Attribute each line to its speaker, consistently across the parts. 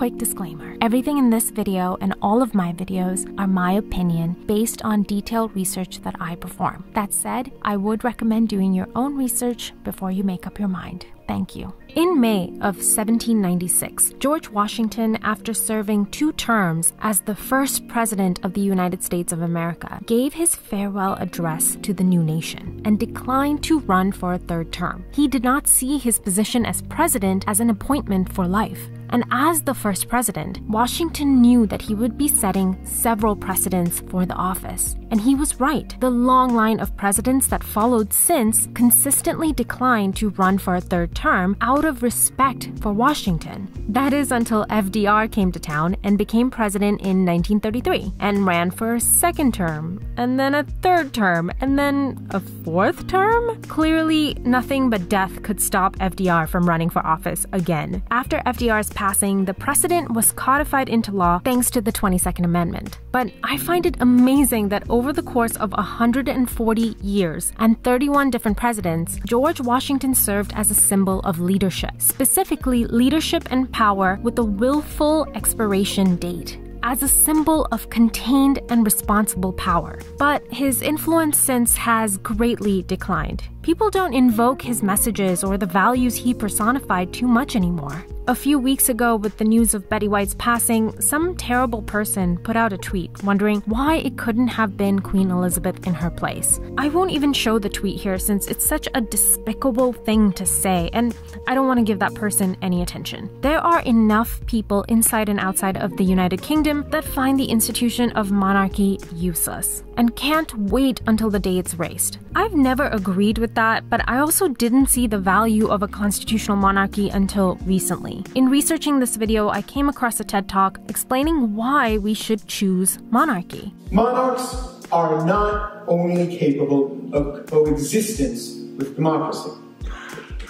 Speaker 1: quick disclaimer everything in this video and all of my videos are my opinion based on detailed research that I perform. That said, I would recommend doing your own research before you make up your mind. Thank you. In May of 1796, George Washington, after serving two terms as the first president of the United States of America, gave his farewell address to the new nation and declined to run for a third term. He did not see his position as president as an appointment for life. And as the first president, Washington knew that he would be setting several precedents for the office. And he was right. The long line of presidents that followed since consistently declined to run for a third term out of respect for Washington. That is until FDR came to town and became president in 1933 and ran for a second term, and then a third term, and then a fourth term? Clearly, nothing but death could stop FDR from running for office again. After FDR's passing, the precedent was codified into law thanks to the 22nd Amendment. But I find it amazing that over the course of 140 years and 31 different presidents, George Washington served as a symbol of leadership, specifically leadership and power with a willful expiration date as a symbol of contained and responsible power. But his influence since has greatly declined. People don't invoke his messages or the values he personified too much anymore. A few weeks ago, with the news of Betty White's passing, some terrible person put out a tweet wondering why it couldn't have been Queen Elizabeth in her place. I won't even show the tweet here since it's such a despicable thing to say, and I don't want to give that person any attention. There are enough people inside and outside of the United Kingdom that find the institution of monarchy useless and can't wait until the day it's razed. I've never agreed with that, but I also didn't see the value of a constitutional monarchy until recently. In researching this video, I came across a TED Talk explaining why we should choose monarchy.
Speaker 2: Monarchs are not only capable of coexistence with democracy.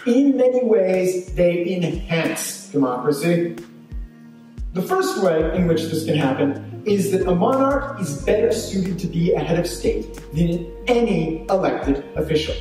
Speaker 2: In many ways, they enhance democracy. The first way in which this can happen is that a monarch is better suited to be a head of state than any elected official.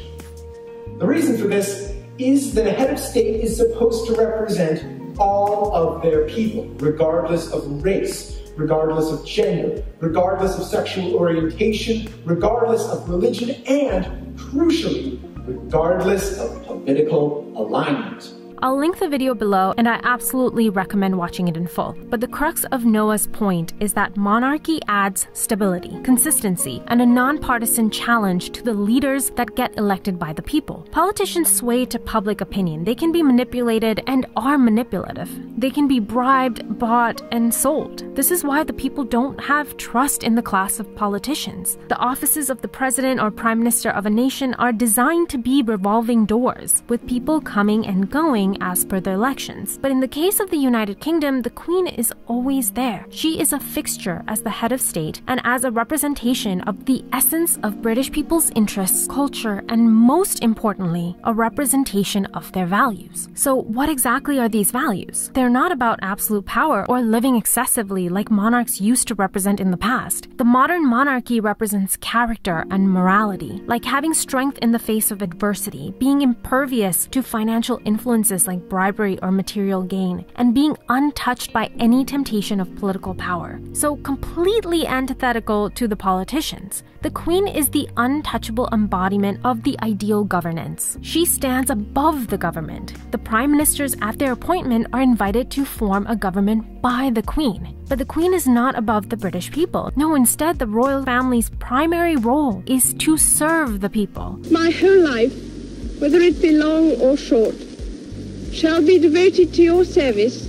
Speaker 2: The reason for this is that a head of state is supposed to represent all of their people, regardless of race, regardless of gender, regardless of sexual orientation, regardless of religion, and crucially, regardless of political alignment.
Speaker 1: I'll link the video below and I absolutely recommend watching it in full. But the crux of Noah's point is that monarchy adds stability, consistency, and a nonpartisan challenge to the leaders that get elected by the people. Politicians sway to public opinion. They can be manipulated and are manipulative. They can be bribed, bought, and sold. This is why the people don't have trust in the class of politicians. The offices of the president or prime minister of a nation are designed to be revolving doors, with people coming and going as per the elections. But in the case of the United Kingdom, the Queen is always there. She is a fixture as the head of state and as a representation of the essence of British people's interests, culture, and most importantly, a representation of their values. So, what exactly are these values? They're not about absolute power or living excessively like monarchs used to represent in the past. The modern monarchy represents character and morality, like having strength in the face of adversity, being impervious to financial influences like bribery or material gain, and being untouched by any temptation of political power. So, completely antithetical to the politicians. The Queen is the untouchable embodiment of the ideal governance. She stands above the government. The prime ministers at their appointment are invited to form a government by the Queen. But the Queen is not above the British people. No, instead, the royal family's primary role is to serve the people.
Speaker 3: My whole life, whether it be long or short, shall be devoted to your service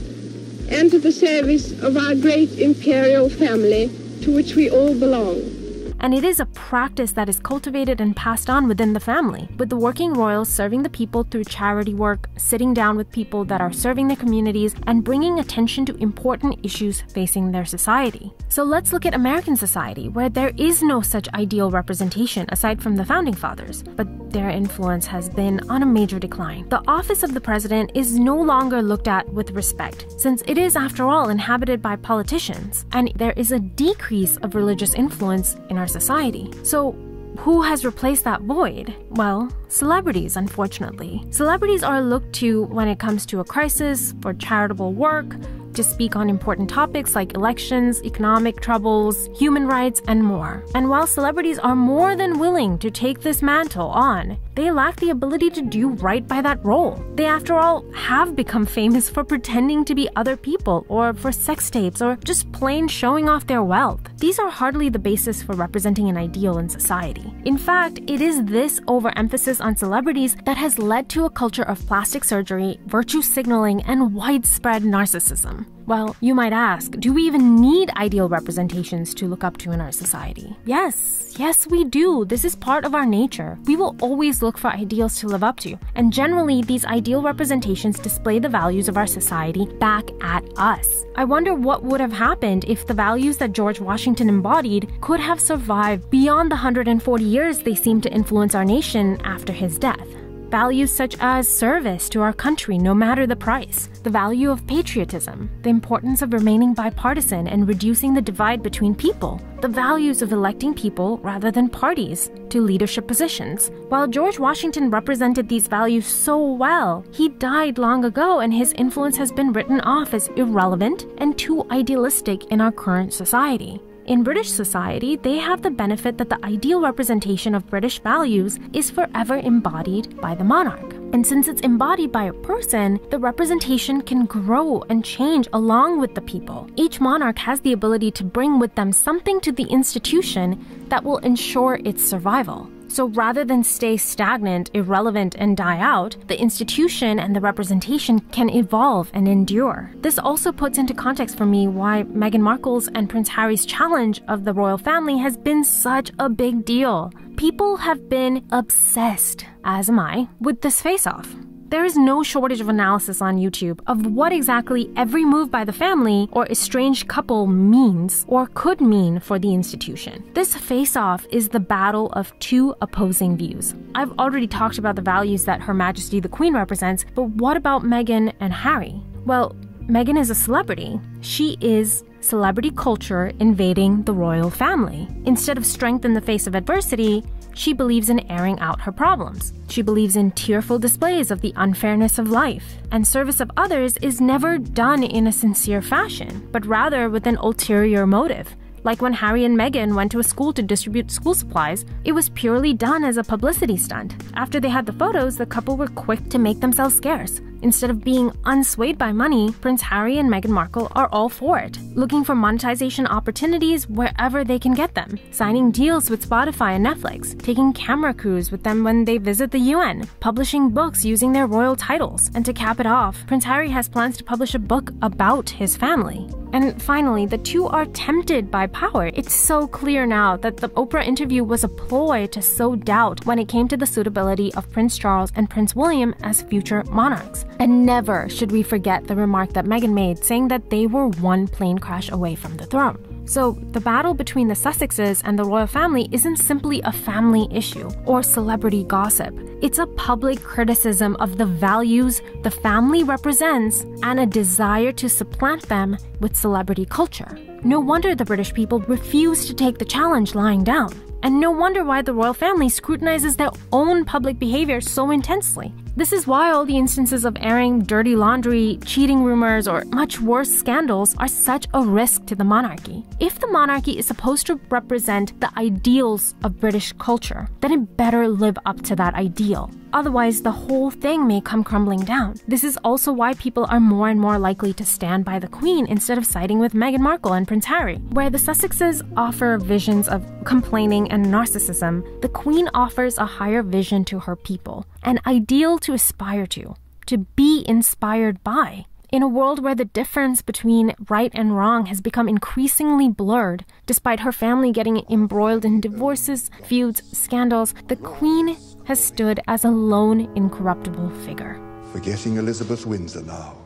Speaker 3: and to the service of our great imperial family to which we all belong
Speaker 1: and it is a practice that is cultivated and passed on within the family, with the working royals serving the people through charity work, sitting down with people that are serving their communities, and bringing attention to important issues facing their society. So let's look at American society, where there is no such ideal representation aside from the founding fathers, but their influence has been on a major decline. The office of the president is no longer looked at with respect, since it is, after all, inhabited by politicians, and there is a decrease of religious influence in our society. So, who has replaced that void? Well, celebrities, unfortunately. Celebrities are looked to when it comes to a crisis, for charitable work, to speak on important topics like elections, economic troubles, human rights, and more. And while celebrities are more than willing to take this mantle on, they lack the ability to do right by that role. They, after all, have become famous for pretending to be other people, or for sex tapes, or just plain showing off their wealth. These are hardly the basis for representing an ideal in society. In fact, it is this overemphasis on celebrities that has led to a culture of plastic surgery, virtue signaling, and widespread narcissism. Well, you might ask, do we even need ideal representations to look up to in our society? Yes, yes, we do. This is part of our nature. We will always look for ideals to live up to, and generally, these ideal representations display the values of our society back at us. I wonder what would have happened if the values that George Washington embodied could have survived beyond the 140 years they seem to influence our nation after his death. Values such as service to our country no matter the price, the value of patriotism, the importance of remaining bipartisan and reducing the divide between people, the values of electing people rather than parties to leadership positions. While George Washington represented these values so well, he died long ago and his influence has been written off as irrelevant and too idealistic in our current society. In British society, they have the benefit that the ideal representation of British values is forever embodied by the monarch. And since it's embodied by a person, the representation can grow and change along with the people. Each monarch has the ability to bring with them something to the institution that will ensure its survival. So rather than stay stagnant, irrelevant, and die out, the institution and the representation can evolve and endure. This also puts into context for me why Meghan Markle's and Prince Harry's challenge of the royal family has been such a big deal. People have been obsessed, as am I, with this face off. There is no shortage of analysis on YouTube of what exactly every move by the family or estranged couple means or could mean for the institution. This face off is the battle of two opposing views. I've already talked about the values that Her Majesty the Queen represents, but what about Meghan and Harry? Well, Meghan is a celebrity. She is celebrity culture invading the royal family. Instead of strength in the face of adversity, she believes in airing out her problems. She believes in tearful displays of the unfairness of life. And service of others is never done in a sincere fashion, but rather with an ulterior motive. Like when Harry and Meghan went to a school to distribute school supplies, it was purely done as a publicity stunt. After they had the photos, the couple were quick to make themselves scarce. Instead of being unswayed by money, Prince Harry and Meghan Markle are all for it, looking for monetization opportunities wherever they can get them, signing deals with Spotify and Netflix, taking camera crews with them when they visit the UN, publishing books using their royal titles, and to cap it off, Prince Harry has plans to publish a book about his family. And finally, the two are tempted by power. It's so clear now that the Oprah interview was a ploy to sow doubt when it came to the suitability of Prince Charles and Prince William as future monarchs. And never should we forget the remark that Meghan made, saying that they were one plane crash away from the throne. So, the battle between the Sussexes and the royal family isn't simply a family issue or celebrity gossip. It's a public criticism of the values the family represents and a desire to supplant them with celebrity culture. No wonder the British people refuse to take the challenge lying down. And no wonder why the royal family scrutinizes their own public behavior so intensely. This is why all the instances of airing dirty laundry, cheating rumors, or much worse scandals are such a risk to the monarchy. If the monarchy is supposed to represent the ideals of British culture, then it better live up to that ideal. Otherwise, the whole thing may come crumbling down. This is also why people are more and more likely to stand by the Queen instead of siding with Meghan Markle and Prince Harry. Where the Sussexes offer visions of complaining and narcissism, the Queen offers a higher vision to her people, an ideal to aspire to, to be inspired by. In a world where the difference between right and wrong has become increasingly blurred, despite her family getting embroiled in divorces, feuds, scandals, the Queen has stood as a lone, incorruptible figure.
Speaker 4: Forgetting Elizabeth Windsor now.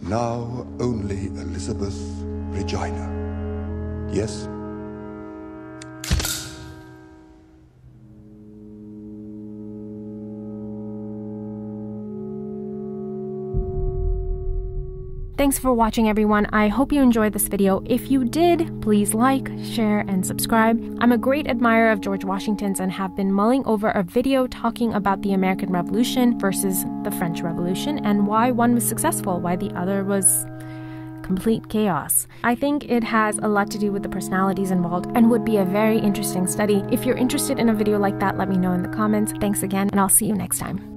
Speaker 4: Now only Elizabeth Regina. Yes?
Speaker 1: Thanks for watching everyone. I hope you enjoyed this video. If you did, please like, share, and subscribe. I'm a great admirer of George Washington's and have been mulling over a video talking about the American Revolution versus the French Revolution and why one was successful, why the other was complete chaos. I think it has a lot to do with the personalities involved and would be a very interesting study. If you're interested in a video like that, let me know in the comments. Thanks again, and I'll see you next time.